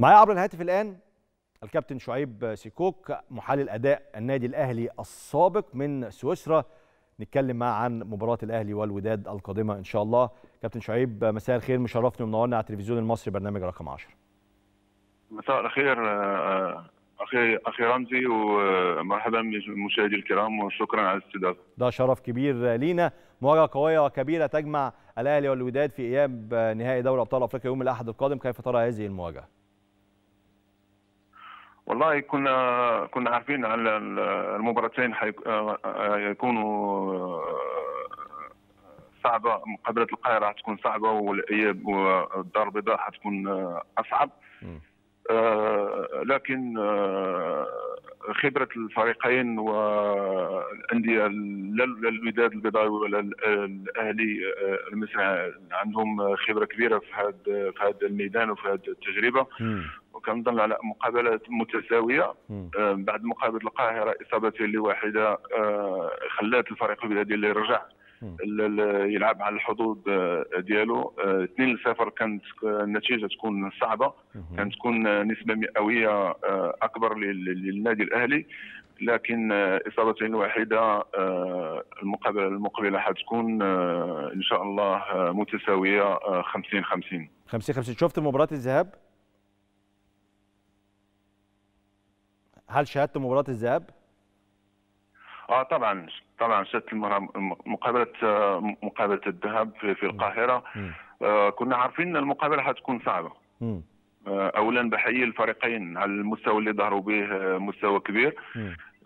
معايا عبر الهاتف الآن الكابتن شعيب سيكوك محلل اداء النادي الأهلي السابق من سويسرا. نتكلم معاه عن مباراة الأهلي والوداد القادمة إن شاء الله. كابتن شعيب مساء الخير مشرفني ومنورنا على التلفزيون المصري برنامج رقم 10 مساء الخير أخي أخي رمزي ومرحبا بالمشاهدي الكرام وشكرا على الاستضافة. ده شرف كبير لينا. مواجهة قوية وكبيرة تجمع الأهلي والوداد في إياب نهائي دوري أبطال أفريقيا يوم الأحد القادم. كيف ترى هذه المواجهة؟ والله كنا كنا عارفين على المباراتين حيكونوا صعبة مقابلة القاهرة حتكون صعبة والإياب والدار البيضاء حتكون أصعب. آه لكن آه خبرة الفريقين والأندية لا الوداد البيضاوي ولا الأهلي آه المصري عندهم خبرة كبيرة في هذا في هذا الميدان وفي هذه التجربة. وكنظن على مقابلات متساوية. بعد مقابلة القاهرة إصابته لواحدة خلات الفريق الودادي اللي رجع يلعب على الحظوظ ديالو. 2 0 كانت النتيجة تكون صعبة. كانت تكون نسبة مئوية أكبر للنادي الأهلي. لكن اصابته الواحده المقابلة المقبلة حتكون إن شاء الله متساوية 50 50 50 50 شفت مباراة الذهاب؟ هل شاهدت مباراة الذهاب؟ آه طبعا طبعا شفت مقابلة مقابلة الذهاب في, القاهرة. آه كنا عارفين إن المقابلة حتكون صعبة. آه اولا بحيي الفريقين على المستوى اللي ظهروا به مستوى كبير.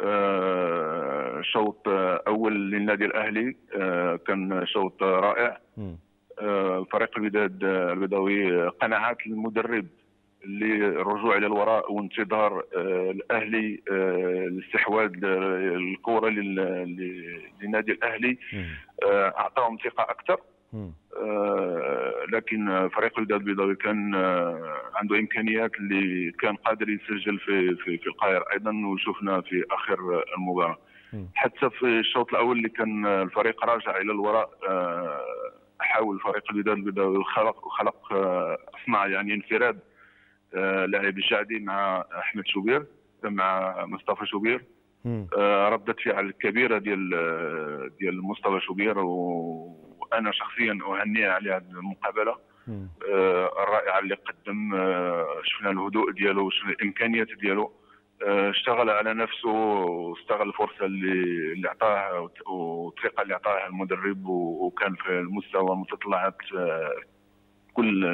آه شوط أول للنادي الأهلي آه كان شوط رائع. آه فريق الوداد البيضاوي قناعات المدرب للرجوع إلى الوراء وانتظار الأهلي الاستحواذ الكره للنادي الأهلي. أعطاهم ثقة أكثر. لكن فريق الوداد البيضاوي كان عنده إمكانيات اللي كان قادر يسجل في في, في القاهرة أيضا وشفنا في آخر المباراة. حتى في الشوط الأول اللي كان الفريق راجع إلى الوراء حاول فريق الوداد البيضاوي خلق خلق اصنع يعني انفراد. لاعب الشعبي مع أحمد شوبير مع مصطفى شوبير. آه ردة فعل كبيرة ديال ديال مصطفى شوبير وأنا شخصيا اهنيه على هذه المقابلة. آه الرائعة اللي قدم آه شفنا الهدوء ديالو شفنا الإمكانيات ديالو. اشتغل على نفسه واستغل الفرصة اللي اللي عطاه والثقة اللي عطاها المدرب وكان في المستوى متطلعات كل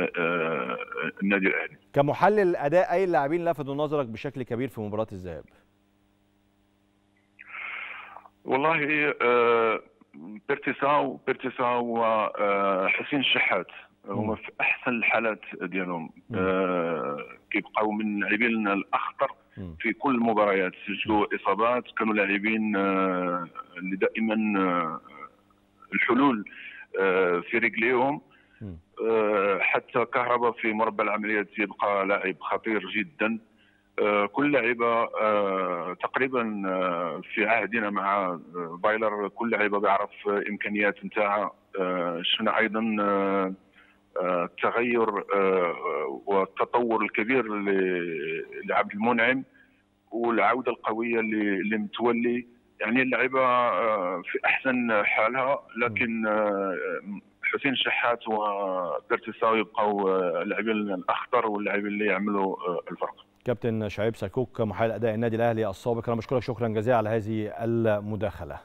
النادي الأهلي. كمحلل أداء أي اللاعبين لفتوا نظرك بشكل كبير في مباراة الذهاب؟ والله بيرتيساو بيرتيساو وحسين الشحات هما في أحسن الحالات ديالهم. كيبقاو من اللاعبين الأخطر في كل المباريات سجلوا إصابات. كانوا لاعبين اللي دائما الحلول في رجليهم. حتى كهرباء في مربع العمليات يبقى لاعب خطير جدا. كل لعيبة تقريبا في عهدنا مع بايلر كل لعيبة بيعرف إمكانيات نتاعها. شفنا أيضا التغير والتطور الكبير لعبد المنعم والعودة القوية اللي متولي يعني اللعيبة في أحسن حالها لكن حسين شحات وبرتساو يبقوا اللاعبين الأخطر واللاعبين اللي يعملوا الفرق. كابتن شعيب سكوك محلل أداء النادي الأهلي السابق أنا بشكرك شكرا جزيلا على هذه المداخلة.